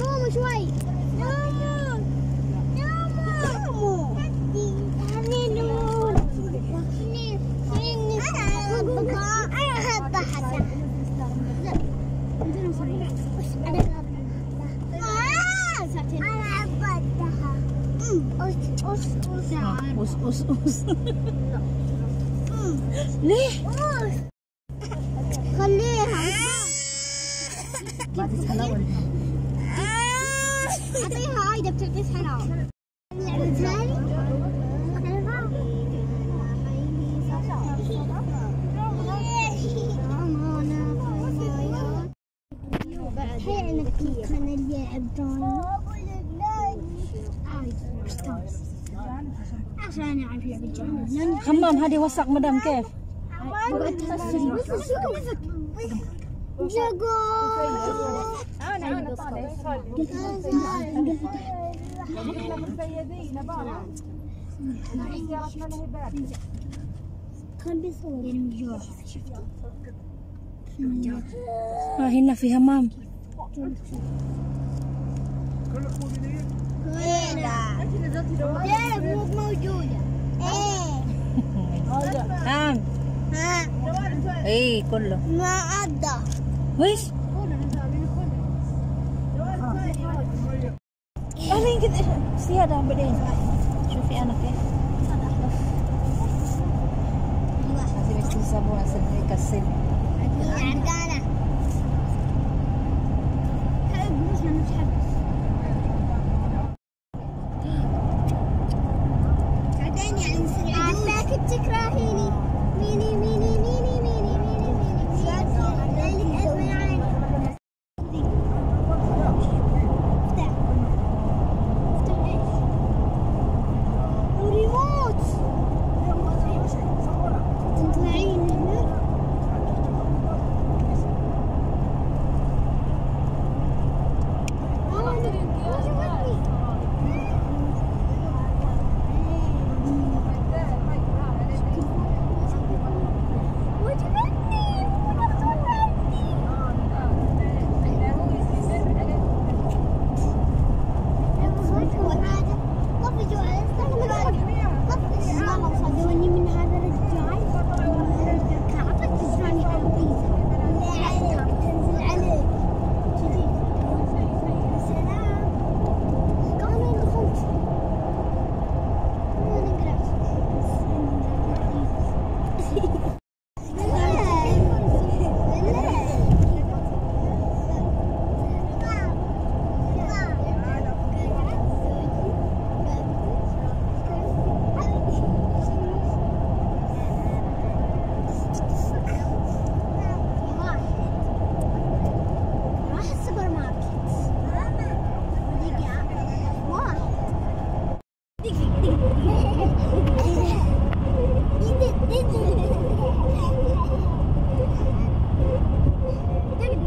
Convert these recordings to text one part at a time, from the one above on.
قوموا شوي ناموا ناموا ناموا أنا احب حتى أنا عبدتها اس اس اس اس اس اس ليه؟ اعطيها عايدة عشان لعبة جاي حمام. هذه وسق مدام كيف؟ كان بيصور آه هنا في لا مو موجودة إيه نعم ها اي كله. ما عدى. ويش؟ accommodation.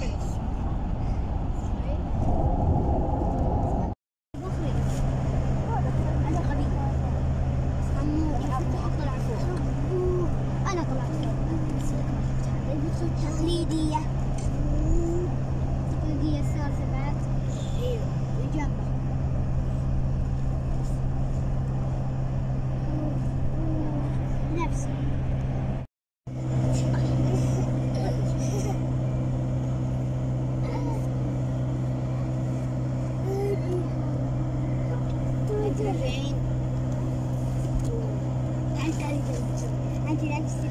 Peace.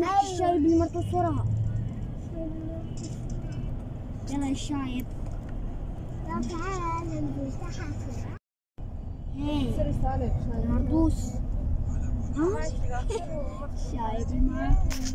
نحكي الشايب اللي مرت وراها يلا الشايب تحت هي مردوس شايب المردوس